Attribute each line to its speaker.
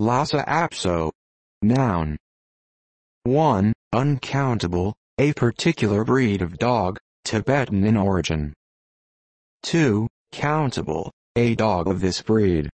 Speaker 1: Lhasa Apso. Noun. 1. Uncountable, a particular breed of dog, Tibetan in origin. 2. Countable, a dog of this breed,